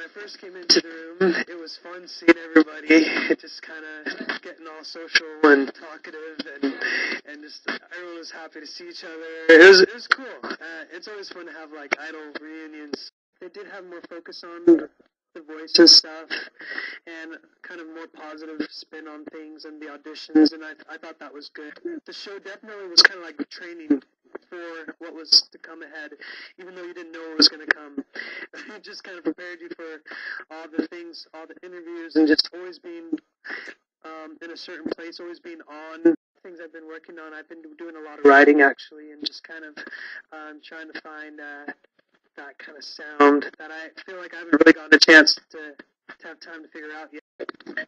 when I first came into the room, it was fun seeing everybody, just kind of getting all social and talkative, and and just everyone was happy to see each other. It was it was cool. Uh, it's always fun to have like idol reunions. They did have more focus on the voice and stuff, and kind of more positive spin on things and the auditions, and I I thought that was good. The show definitely was kind of like training for what was to come ahead, even though you didn't know what was going to come. it just kind of prepared you for all the things, all the interviews, and just always being um, in a certain place, always being on things I've been working on. I've been doing a lot of writing actually, and just kind of um, trying to find uh, that kind of sound that I feel like I haven't really gotten a chance to, to have time to figure out yet.